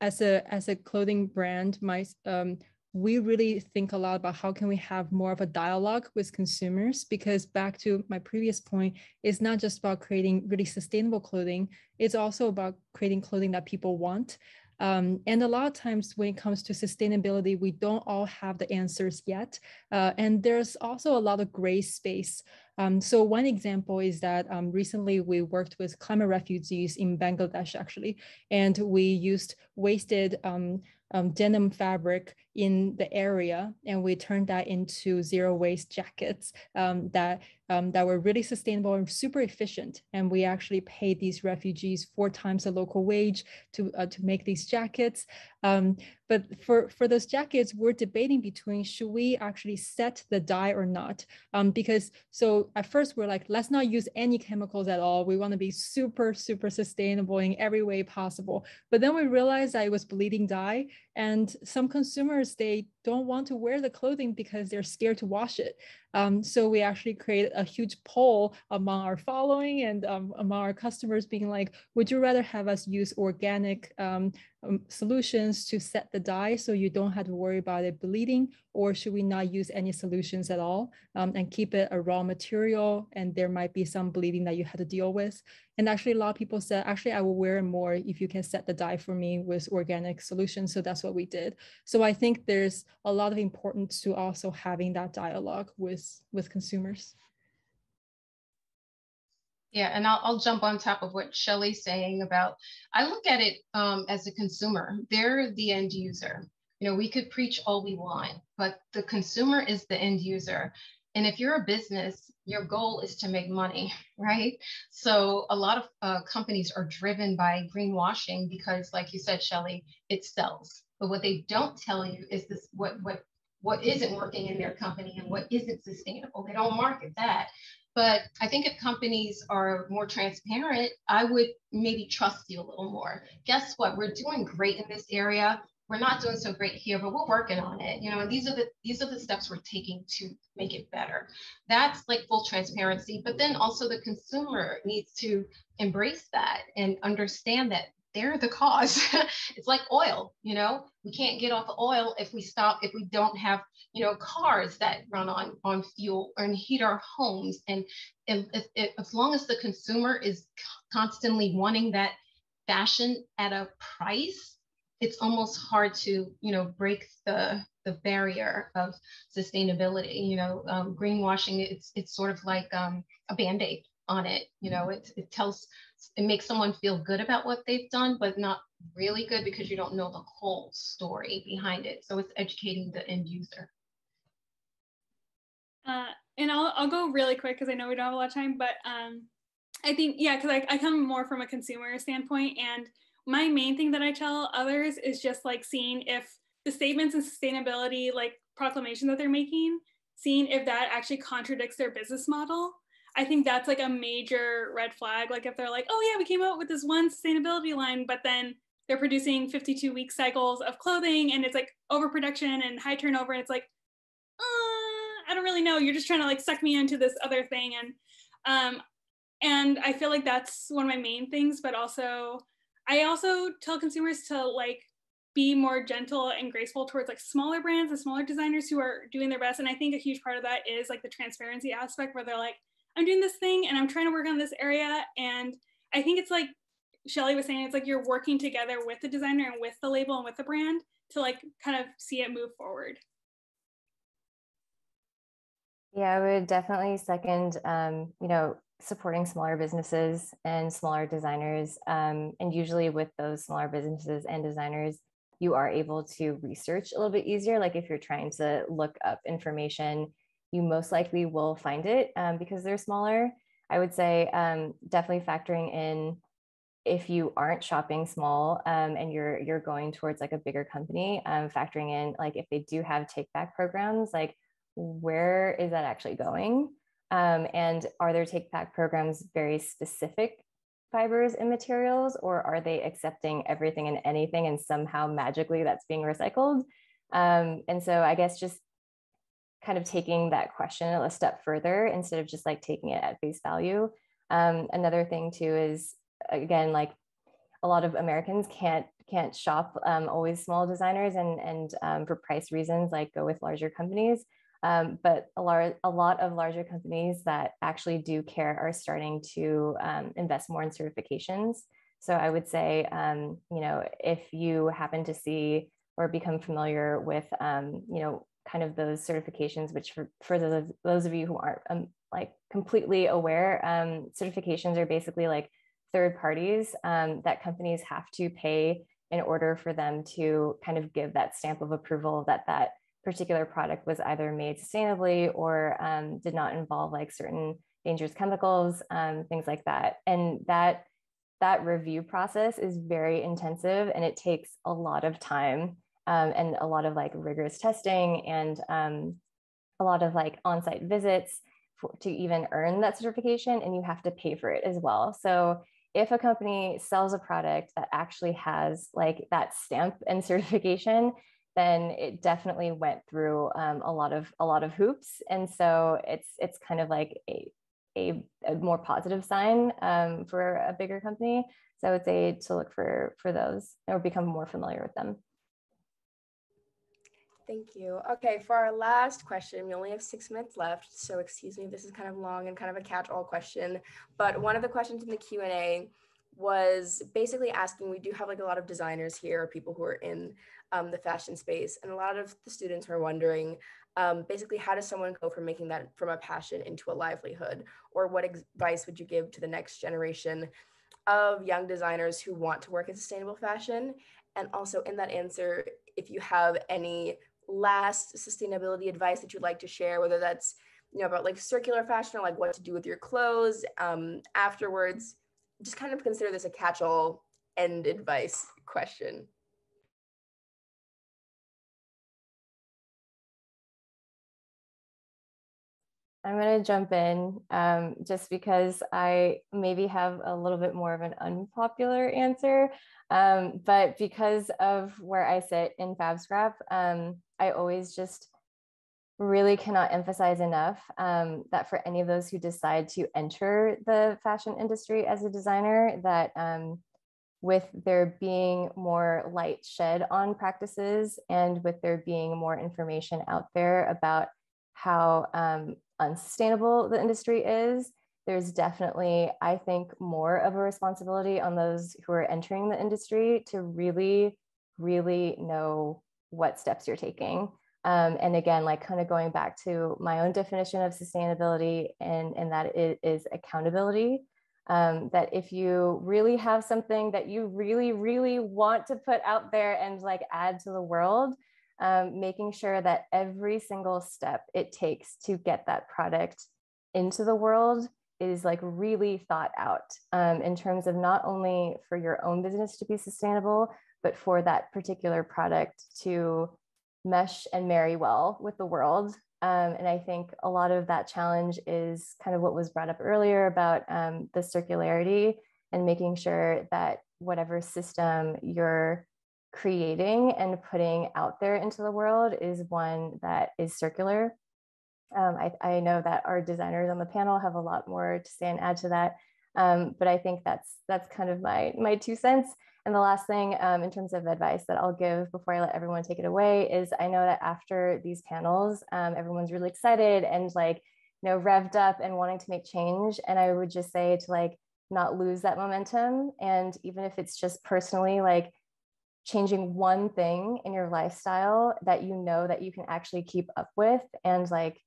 as a as a clothing brand my um, we really think a lot about how can we have more of a dialogue with consumers because back to my previous point it's not just about creating really sustainable clothing it's also about creating clothing that people want um, and a lot of times when it comes to sustainability, we don't all have the answers yet. Uh, and there's also a lot of gray space. Um, so one example is that um, recently we worked with climate refugees in Bangladesh, actually, and we used wasted um, um, denim fabric in the area, and we turned that into zero waste jackets um, that um, that were really sustainable and super efficient. And we actually paid these refugees four times the local wage to uh, to make these jackets. Um, but for for those jackets, we're debating between should we actually set the dye or not? Um, because so at first we're like, let's not use any chemicals at all. We want to be super super sustainable in every way possible. But then we realized that it was bleeding dye, and some consumers they don't want to wear the clothing because they're scared to wash it. Um, so we actually created a huge poll among our following and um, among our customers being like, would you rather have us use organic um, um, solutions to set the dye so you don't have to worry about it bleeding or should we not use any solutions at all um, and keep it a raw material and there might be some bleeding that you had to deal with? And actually a lot of people said actually i will wear it more if you can set the dye for me with organic solutions. So that's what we did. So i think there's a lot of importance to also having that dialogue with with consumers yeah, and I'll, I'll jump on top of what Shelly's saying about, I look at it um, as a consumer. They're the end user. You know, we could preach all we want, but the consumer is the end user. And if you're a business, your goal is to make money, *laughs* right? So a lot of uh, companies are driven by greenwashing because, like you said, Shelly, it sells. But what they don't tell you is this: what what what isn't working in their company and what isn't sustainable. They don't market that. But I think if companies are more transparent, I would maybe trust you a little more. Guess what? We're doing great in this area. We're not doing so great here, but we're working on it. You know, and these are the these are the steps we're taking to make it better. That's like full transparency. But then also the consumer needs to embrace that and understand that they're the cause. *laughs* it's like oil, you know, we can't get off the oil if we stop, if we don't have, you know, cars that run on, on fuel and heat our homes. And if, if, if, as long as the consumer is constantly wanting that fashion at a price, it's almost hard to, you know, break the, the barrier of sustainability. You know, um, greenwashing, it's, it's sort of like um, a band-aid on it. You know, it, it tells it makes someone feel good about what they've done, but not really good because you don't know the whole story behind it. So it's educating the end user. Uh, and I'll, I'll go really quick because I know we don't have a lot of time, but um, I think, yeah, because I, I come more from a consumer standpoint. And my main thing that I tell others is just like seeing if the statements and sustainability, like proclamation that they're making, seeing if that actually contradicts their business model I think that's like a major red flag. Like if they're like, oh yeah, we came out with this one sustainability line, but then they're producing 52 week cycles of clothing and it's like overproduction and high turnover. And it's like, uh, I don't really know. You're just trying to like suck me into this other thing. And um, and I feel like that's one of my main things, but also I also tell consumers to like be more gentle and graceful towards like smaller brands and smaller designers who are doing their best. And I think a huge part of that is like the transparency aspect where they're like, I'm doing this thing and I'm trying to work on this area. And I think it's like Shelly was saying, it's like you're working together with the designer and with the label and with the brand to like kind of see it move forward. Yeah, I would definitely second, um, you know, supporting smaller businesses and smaller designers. Um, and usually with those smaller businesses and designers, you are able to research a little bit easier. Like if you're trying to look up information you most likely will find it um, because they're smaller. I would say um, definitely factoring in if you aren't shopping small um, and you're you're going towards like a bigger company, um, factoring in like if they do have take back programs, like where is that actually going? Um, and are their take back programs very specific fibers and materials, or are they accepting everything and anything and somehow magically that's being recycled? Um, and so I guess just kind of taking that question a step further instead of just like taking it at face value. Um, another thing too is again like a lot of Americans can't can't shop um, always small designers and and um, for price reasons like go with larger companies. Um, but a lot a lot of larger companies that actually do care are starting to um, invest more in certifications. So I would say um, you know if you happen to see or become familiar with you know kind of those certifications, which for, for those, those of you who aren't um, like completely aware, um, certifications are basically like third parties um, that companies have to pay in order for them to kind of give that stamp of approval that that particular product was either made sustainably or um, did not involve like certain dangerous chemicals, um, things like that. And that that review process is very intensive and it takes a lot of time um, and a lot of like rigorous testing and um, a lot of like on-site visits for, to even earn that certification and you have to pay for it as well. So if a company sells a product that actually has like that stamp and *laughs* certification then it definitely went through um, a lot of a lot of hoops. And so it's it's kind of like a a, a more positive sign um, for a bigger company. So i would say to look for for those or become more familiar with them Thank you. Okay, for our last question, we only have six minutes left, so excuse me, this is kind of long and kind of a catch-all question. But one of the questions in the Q and A was basically asking. We do have like a lot of designers here, people who are in um, the fashion space, and a lot of the students were wondering, um, basically, how does someone go from making that from a passion into a livelihood, or what advice would you give to the next generation of young designers who want to work in sustainable fashion? And also, in that answer, if you have any last sustainability advice that you'd like to share, whether that's you know about like circular fashion or like what to do with your clothes um, afterwards. Just kind of consider this a catch-all end advice question. I'm going to jump in um, just because I maybe have a little bit more of an unpopular answer. Um, but because of where I sit in FabScrap, um, I always just really cannot emphasize enough um, that for any of those who decide to enter the fashion industry as a designer, that um, with there being more light shed on practices and with there being more information out there about how um, unsustainable the industry is, there's definitely, I think, more of a responsibility on those who are entering the industry to really, really know what steps you're taking. Um, and again, like kind of going back to my own definition of sustainability, and, and that it is accountability. Um, that if you really have something that you really, really want to put out there and like add to the world, um, making sure that every single step it takes to get that product into the world is like really thought out um, in terms of not only for your own business to be sustainable, but for that particular product to mesh and marry well with the world. Um, and I think a lot of that challenge is kind of what was brought up earlier about um, the circularity and making sure that whatever system you're creating and putting out there into the world is one that is circular. Um, I, I, know that our designers on the panel have a lot more to say and add to that, um, but I think that's that's kind of my my two cents. And the last thing um, in terms of advice that I'll give before I let everyone take it away is I know that after these panels, um, everyone's really excited and like you know revved up and wanting to make change. And I would just say to like not lose that momentum, and even if it's just personally like changing one thing in your lifestyle that you know that you can actually keep up with and like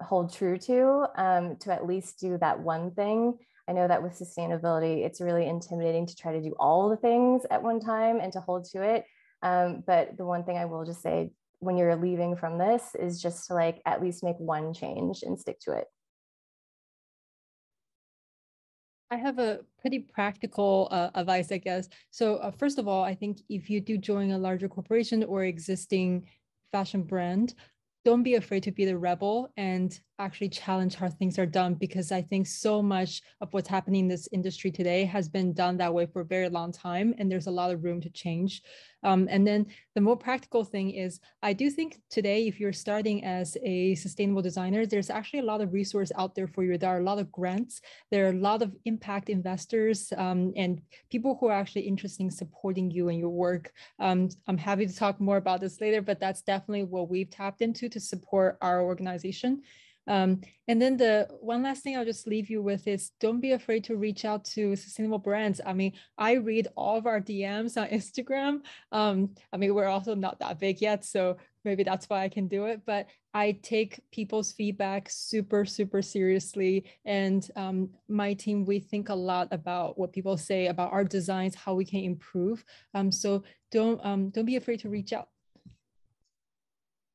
hold true to um, to at least do that one thing i know that with sustainability it's really intimidating to try to do all the things at one time and to hold to it um, but the one thing i will just say when you're leaving from this is just to like at least make one change and stick to it I have a pretty practical uh, advice, I guess. So uh, first of all, I think if you do join a larger corporation or existing fashion brand, don't be afraid to be the rebel and actually challenge how things are done because I think so much of what's happening in this industry today has been done that way for a very long time, and there's a lot of room to change. Um, and then the more practical thing is, I do think today, if you're starting as a sustainable designer, there's actually a lot of resource out there for you. There are a lot of grants, there are a lot of impact investors, um, and people who are actually interested in supporting you and your work. Um, I'm happy to talk more about this later, but that's definitely what we've tapped into to support our organization. Um, and then the one last thing I'll just leave you with is don't be afraid to reach out to sustainable brands. I mean, I read all of our DMs on *laughs* Instagram. Um, I mean, we're also not that big yet, so maybe that's why I can do it. But I take people's feedback super, super seriously. And um, my team, we think a lot about what people say about our designs, how we can improve. Um, so don't um, don't be afraid to reach out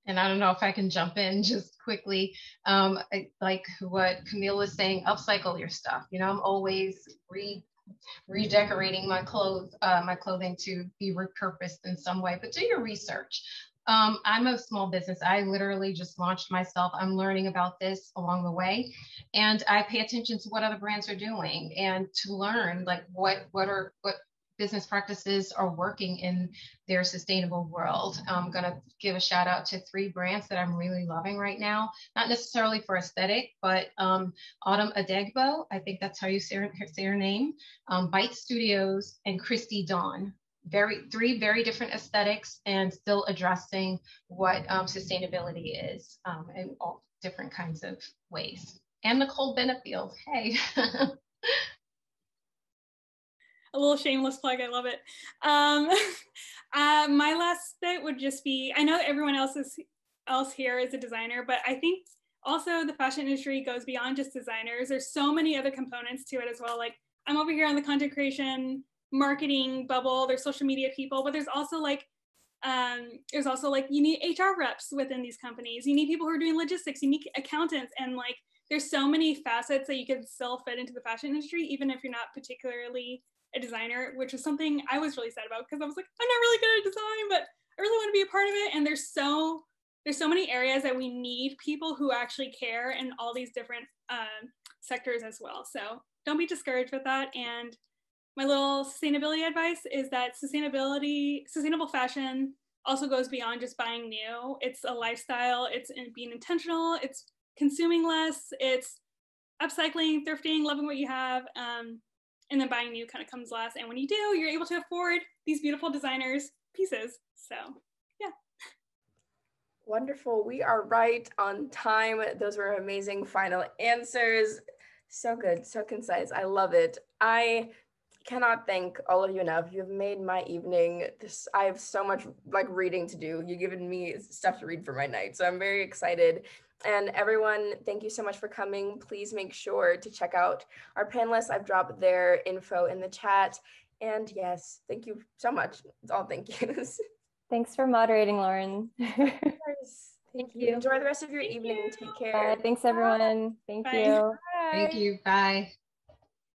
and I don't know if I can jump in *laughs* just quickly. Um, I, like what Camille was saying, upcycle your stuff. You know, I'm always re redecorating my clothes, uh, my clothing to be repurposed in some way. But do your research. Um, I'm a small business. I literally just launched myself. I'm learning about this along the way, and I pay attention to what other brands are doing and to learn like what what are what business practices are working in their sustainable world. I'm going to give a shout out to three brands that I'm really loving right now, not necessarily for aesthetic, but um, Autumn Adeigbo, I think that's how you say her, say her name, um, Bite Studios, and Christy Dawn. Very three very different aesthetics and still addressing what um, sustainability is um, in all different kinds of ways. And Nicole Benefield, hey. *laughs* a little shameless plug. I love it. Um, *laughs* uh, my last bit would just be I know everyone else is else here is a designer, but I think also the fashion industry goes beyond just designers. There's so many other components to it as well. Like I'm over here on the content creation, marketing bubble. There's social media people, but there's also like um, there's also like you need HR reps within these companies. You need people who are doing logistics. You need accountants, and like there's so many facets that you can still fit into the fashion industry, even if you're not particularly a designer, which is something I was really sad about because I was like, I'm not really good at design, but I really want to be a part of it. And there's so there's so many areas that we need people who actually care in all these different um, sectors as well. So don't be discouraged with that. And my little sustainability advice is that sustainability, sustainable fashion also goes beyond just buying new. It's a lifestyle. It's in being intentional. It's consuming less. It's upcycling, thrifting, loving what you have. Um, and then buying new kind of comes last. And when you do, you're able to afford these beautiful designers pieces. So yeah. Wonderful. We are right on time. Those were amazing final answers. So good, so concise. I love it. I cannot thank all of you enough. You've made my evening. This I have so much like reading to do. You've given me stuff to read for my night. So I'm very excited. And everyone, thank you so much for coming. Please make sure to check out our panelists. I've dropped their info in the chat. And yes, thank you so much. It's all thank yous. *laughs* Thanks for moderating, Lauren. thank, *laughs* thank you. you. Enjoy the rest of your evening. Take care. Bye. Thanks, everyone. Thank Bye. you. Bye. Thank you. Bye.